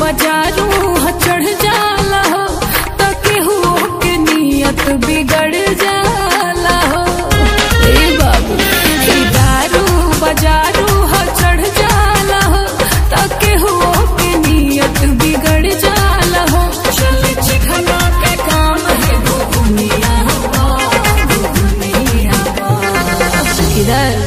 बजा अंदर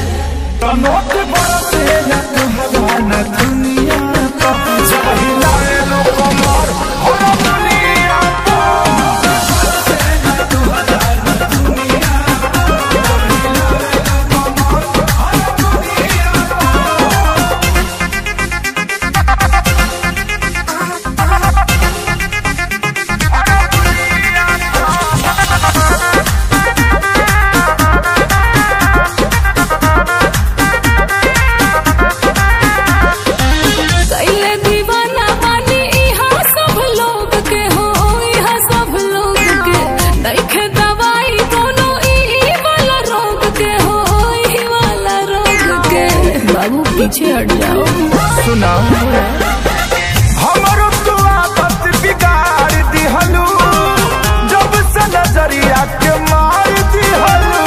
पीछे हट जाओ। सुना। हमरो तू आदत बिगाड़ दिहलू। जब से नज़रिया के मार दिहलू।